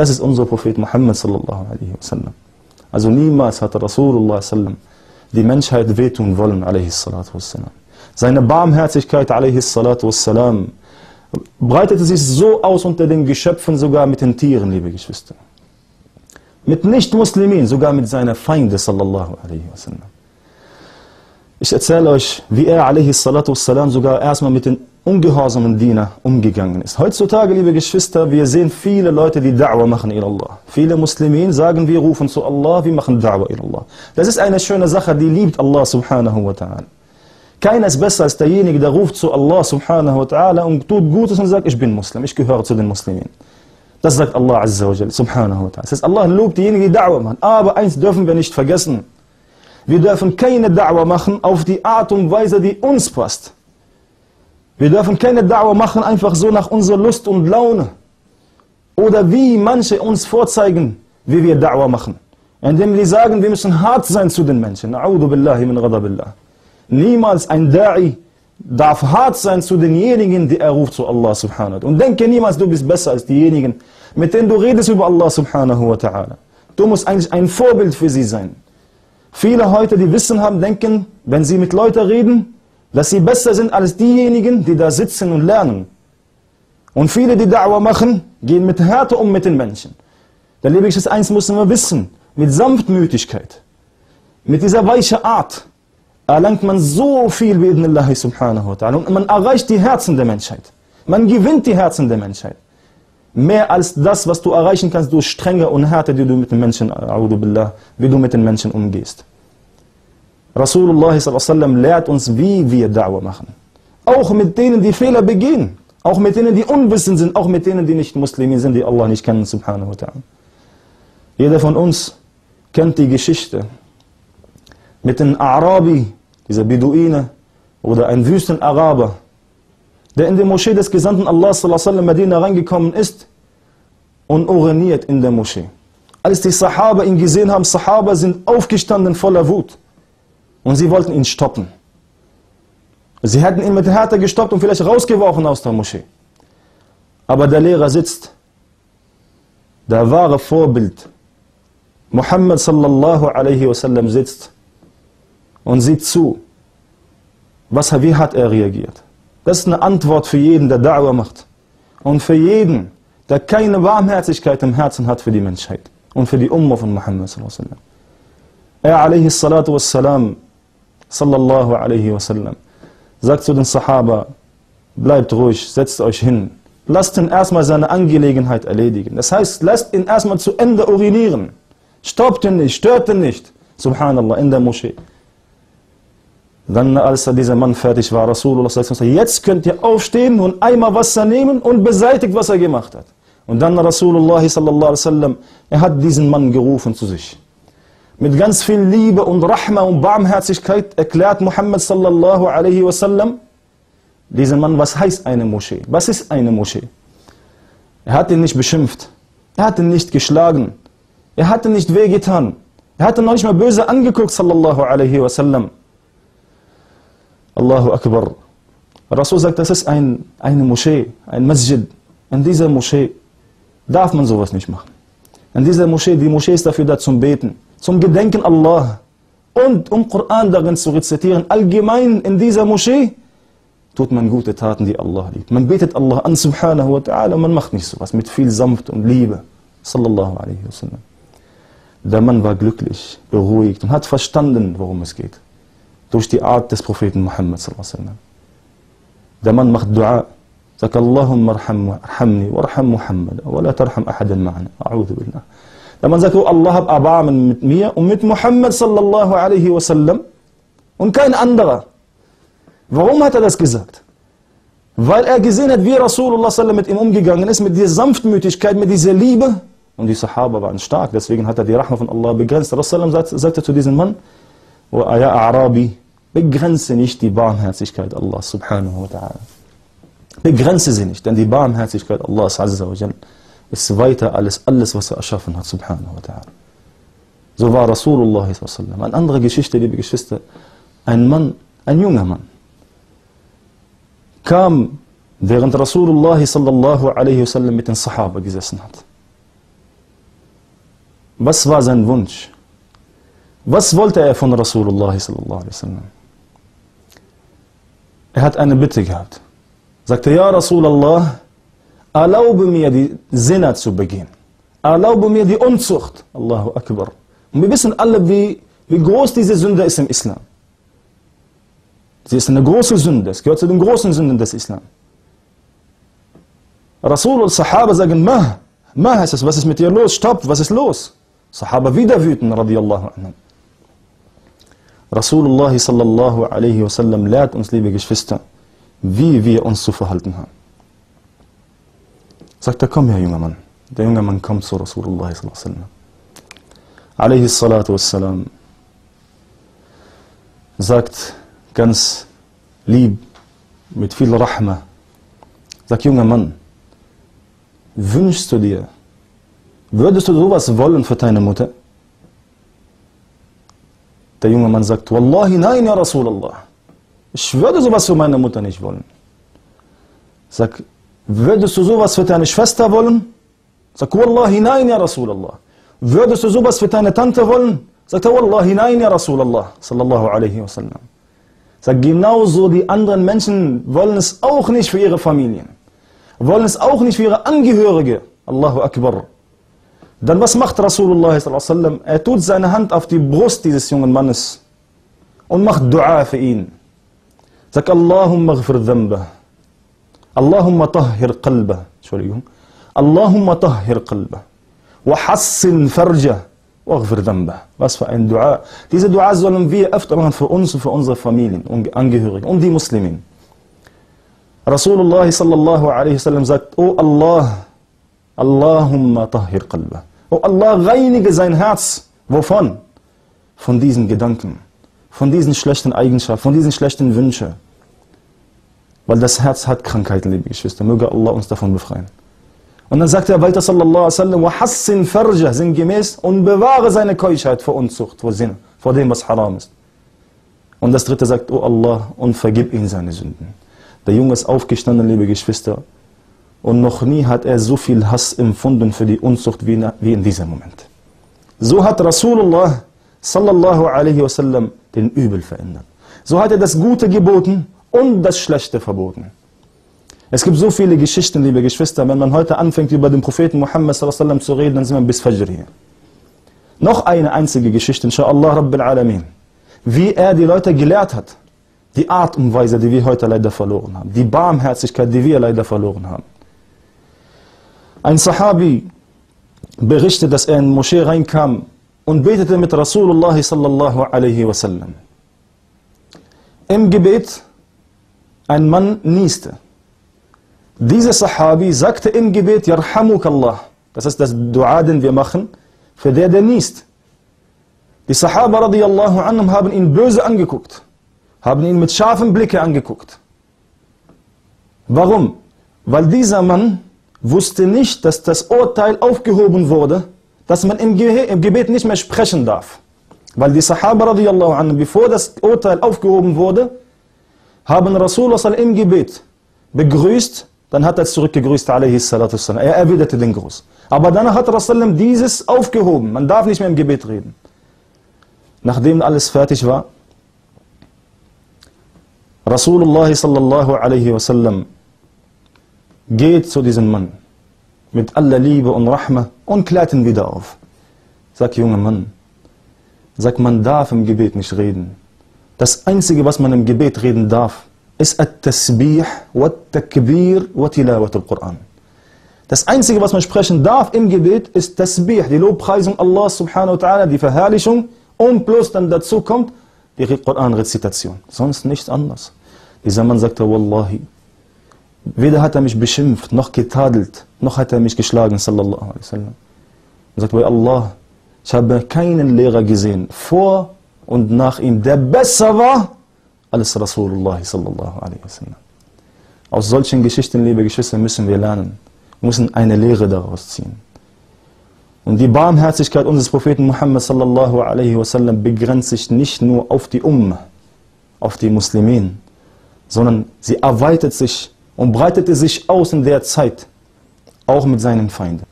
Das ist unser Prophet Muhammad sallallahu alaihi wasallam. Also niemals hat Rasulullah sallam die Menschheit wehtun wollen, alaihi salatu wassalam. Seine Barmherzigkeit, alaihi salatu wassalam, breitete sich so aus unter den Geschöpfen, sogar mit den Tieren, liebe Geschwister. Mit Nicht-Muslimin, sogar mit seiner Feinde, sallallahu alaihi wasallam. Ich erzähle euch, wie er, alaihi salatu wassalam, sogar erstmal mit den ungehorsamen Diener umgegangen ist. Heutzutage, liebe Geschwister, wir sehen viele Leute, die Da'wah machen in Allah. Viele Muslimin sagen, wir rufen zu Allah, wir machen Da'wah in Allah. Das ist eine schöne Sache, die liebt Allah subhanahu wa ta'ala. Keiner ist besser als derjenige, der ruft zu Allah subhanahu wa ta'ala und tut Gutes und sagt, ich bin Muslim, ich gehöre zu den Muslimen. Das sagt Allah azza wa jalla, subhanahu wa ta'ala. Das heißt, Allah lobt diejenigen, die Da'wah machen. Aber eins dürfen wir nicht vergessen. Wir dürfen keine Da'wah machen auf die Art und Weise, die uns passt. Wir dürfen keine Da'wah machen einfach so nach unserer Lust und Laune. Oder wie manche uns vorzeigen, wie wir Da'wah machen. Indem wir sagen, wir müssen hart sein zu den Menschen. A'udhu billahi min ghadabillah. Niemals ein Da'i darf hart sein zu denjenigen, die er ruft zu Allah subhanahu wa ta'ala. Und denke niemals, du bist besser als diejenigen, mit denen du redest über Allah subhanahu wa ta'ala. Du musst eigentlich ein Vorbild für sie sein. Viele heute, die Wissen haben, denken, wenn sie mit Leuten reden, dass sie besser sind als diejenigen, die da sitzen und lernen. Und viele, die Da'wah machen, gehen mit Härte um mit den Menschen. Der liebe ich eins müssen wir wissen, mit Sanftmütigkeit, mit dieser weichen Art, erlangt man so viel bei Allah subhanahu wa ta'ala. Und man erreicht die Herzen der Menschheit. Man gewinnt die Herzen der Menschheit. Mehr als das, was du erreichen kannst durch Strenge und Härte, die du mit den Menschen, wie du mit den Menschen umgehst. Rasulullah lehrt uns, wie wir Da'wah machen. Auch mit denen, die Fehler begehen. Auch mit denen, die unwissend sind. Auch mit denen, die nicht Muslime sind, die Allah nicht kennen, subhanahu wa ta'ala. Jeder von uns kennt die Geschichte mit den Arabi, dieser Beduine oder ein Wüstenaraber, der in die Moschee des Gesandten Allah sallam Medina reingekommen ist und uriniert in der Moschee. Als die Sahaba ihn gesehen haben, Sahaba sind aufgestanden voller Wut. Und sie wollten ihn stoppen. Sie hätten ihn mit Härte gestoppt und vielleicht rausgeworfen aus der Moschee. Aber der Lehrer sitzt. Der wahre Vorbild. Muhammad sallallahu alaihi wasallam sitzt und sieht zu. Was, wie hat er reagiert? Das ist eine Antwort für jeden, der Da'wah macht. Und für jeden, der keine Warmherzigkeit im Herzen hat für die Menschheit. Und für die Umma von Muhammad sallallahu alaihi wasallam. Er alaihi salatu wassalam sallallahu alaihi wasallam, sagt zu den Sahaba, bleibt ruhig, setzt euch hin. Lasst ihn erstmal seine Angelegenheit erledigen. Das heißt, lasst ihn erstmal zu Ende urinieren. Stoppt ihn nicht, stört ihn nicht. Subhanallah, in der Moschee. Dann, als dieser Mann fertig war, Rasulullah sagt, jetzt könnt ihr aufstehen und einmal Wasser nehmen und beseitigt, was er gemacht hat. Und dann Rasulullah sallallahu alaihi wasallam, er hat diesen Mann gerufen zu sich mit ganz viel Liebe und Rahma und Barmherzigkeit erklärt Muhammad sallallahu alaihi wasallam diesen Mann, was heißt eine Moschee? Was ist eine Moschee? Er hat ihn nicht beschimpft. Er hat ihn nicht geschlagen. Er hat ihn nicht wehgetan. Er hat ihn noch nicht mal böse angeguckt, sallallahu alaihi wasallam. Allahu Akbar. Rasul sagt, das ist ein, eine Moschee, ein Masjid. In dieser Moschee darf man sowas nicht machen. In dieser Moschee, die Moschee ist dafür da zum Beten zum Gedenken Allah und um Koran darin zu rezitieren. Allgemein in dieser Moschee tut man gute Taten, die Allah liebt. Man betet Allah an, subhanahu wa ta'ala, man macht nicht sowas mit viel Sanft und Liebe. Sallallahu alaihi wasallam. Der Mann war glücklich, beruhigt und hat verstanden, worum es geht. Durch die Art des Propheten Muhammad sallallahu alaihi wasallam. Der Mann macht Dua, sagt Allahumma arhamni warham Muhammad, wa la tarham ahadan ma'ana. A'udhu billah. Der Mann sagt, oh Allah hab Erbarmen mit mir und mit Muhammad sallallahu alaihi wasallam und kein anderer. Warum hat er das gesagt? Weil er gesehen hat, wie Rasulullah sallam mit ihm umgegangen ist, mit dieser Sanftmütigkeit, mit dieser Liebe. Und die Sahaba waren stark, deswegen hat er die Rahma von Allah begrenzt. Rasulullah sagt, sagte zu diesem Mann, O ja Arabi, begrenze nicht die Barmherzigkeit Allah subhanahu wa ta'ala. Begrenze sie nicht, denn die Barmherzigkeit Allah azza wa jalla ist weiter als alles, was er erschaffen hat, subhanahu wa ta'ala. So war Rasulullah sallam. Eine andere Geschichte, liebe Geschwister, ein Mann, ein junger Mann, kam, während Rasulullah sallallahu alaihi wasallam mit den Sahaba gesessen hat. Was war sein Wunsch? Was wollte er von Rasulullah sallallahu alaihi wasallam? Er hat eine Bitte gehabt. Sagte, ja Rasulallah, erlaube mir die Sinne zu begehen. Erlaube mir die Unzucht. Allahu Akbar. Und wir wissen alle, wie, wie groß diese Sünde ist im Islam. Sie ist eine große Sünde. Es gehört zu den großen Sünden des Islam. Rasul und Sahaba sagen, Ma, Ma heißt es, was ist mit dir los? Stopp, was ist los? Sahaba wieder wüten, radiallahu anhu. Rasulullah sallallahu alaihi wasallam lehrt uns, liebe Geschwister, wie wir uns zu verhalten haben. Sagt er, komm her, junger Mann. Der junge Mann kommt zu Rasulullah wasallam. Alaihi salatu wassalam. Sagt ganz lieb, mit viel Rahma. Sagt, junger Mann, wünschst du dir, würdest du sowas wollen für deine Mutter? Der junge Mann sagt, Wallahi nein, ja Rasulallah. Ich würde sowas für meine Mutter nicht wollen. Sag, würdest du sowas für deine Schwester wollen? Sag, Wallahi nein, ja Rasulallah. Würdest du sowas für deine Tante wollen? Sagt er, Wallahi nein, ja Rasulallah. Sallallahu alaihi wasallam. Sag, genauso die anderen Menschen wollen es auch nicht für ihre Familien. Wollen es auch nicht für ihre Angehörige. Allahu Akbar. Dann was macht Rasulullah sallallahu Er tut seine Hand auf die Brust dieses jungen Mannes und macht Dua für ihn. Sag Allahumma ghfir dhanbah. اللهم طهر قلبه. شو اليوم اللهم طهر قلبه وحصن فرجه واغفر ذنبه. بس فإن دعاء ديزا دعاء زولم في أفتر من في أنس في انزر فاميلين انجهوري اندي مسلمين رسول الله صلى الله عليه وسلم زكت أو الله اللهم طهر قلبه. أو الله غينيك زين هاتس. وفن von? Diesen Gedanken, von diesen schlechten Eigenschaften, von diesen schlechten Wünschen. Weil das Herz hat Krankheiten, liebe Geschwister. Möge Allah uns davon befreien. Und dann sagt er weiter, sallallahu alaihi wasallam, وَحَسِّن فَرْجَ sinngemäß, und bewahre seine Keuschheit vor Unzucht, vor Sinn, vor dem, was haram ist. Und das dritte sagt, oh Allah, und vergib ihm seine Sünden. Der Junge ist aufgestanden, liebe Geschwister, und noch nie hat er so viel Hass empfunden für die Unzucht wie in diesem Moment. So hat Rasulullah sallallahu alaihi wasallam den Übel verändert. So hat er das Gute geboten und das Schlechte verboten. Es gibt so viele Geschichten, liebe Geschwister, wenn man heute anfängt über den Propheten Muhammad wasallam zu reden, dann sind wir bis Fajr hier. Noch eine einzige Geschichte, inshallah Rabbil Alamin. Wie er die Leute gelehrt hat. Die Art und Weise, die wir heute leider verloren haben. Die Barmherzigkeit, die wir leider verloren haben. Ein Sahabi berichtet, dass er in Moschee reinkam und betete mit Rasulullah sallallahu. Im Gebet, ein Mann nieste. Dieser Sahabi sagte im Gebet, Allah. Das ist das Dua, den wir machen, für der, der niest. Die Sahaba radiallahu anhum haben ihn böse angeguckt, haben ihn mit scharfen Blicke angeguckt. Warum? Weil dieser Mann wusste nicht, dass das Urteil aufgehoben wurde, dass man im, Ge im Gebet nicht mehr sprechen darf. Weil die Sahaba radiallahu anhu, bevor das Urteil aufgehoben wurde, haben Rasulullah im Gebet begrüßt, dann hat er zurückgegrüßt. Er erwiderte den Gruß. Aber danach hat Rasulullah dieses aufgehoben. Man darf nicht mehr im Gebet reden. Nachdem alles fertig war, Rasulullah sallallahu alaihi wasallam geht zu diesem Mann mit aller Liebe und Rahma und klärt ihn wieder auf. Sag, junger Mann, sag, man darf im Gebet nicht reden. Das Einzige, was man im Gebet reden darf, ist At-Tasbih, Wat-Takbir, Wat-Tilawat al-Quran. Das Einzige, was man sprechen darf im Gebet, ist Tasbih, die Lobpreisung Allah subhanahu wa ta'ala, die Verherrlichung und bloß dann dazu kommt die Koran-Rezitation. Sonst nichts anderes. Dieser Mann sagte, Wallahi, Weder hat er mich beschimpft, noch getadelt, noch hat er mich geschlagen, sallallahu alaihi wasallam. Er sagt, bei Allah, ich habe keinen Lehrer gesehen, vor und nach ihm, der besser war als Rasulullah, sallallahu alaihi wasallam. Aus solchen Geschichten, liebe Geschwister, müssen wir lernen. Wir müssen eine Lehre daraus ziehen. Und die Barmherzigkeit unseres Propheten Muhammad sallallahu alaihi wasallam begrenzt sich nicht nur auf die Ummah, auf die Muslimin, sondern sie erweitert sich und breitete sich aus in der Zeit, auch mit seinen Feinden.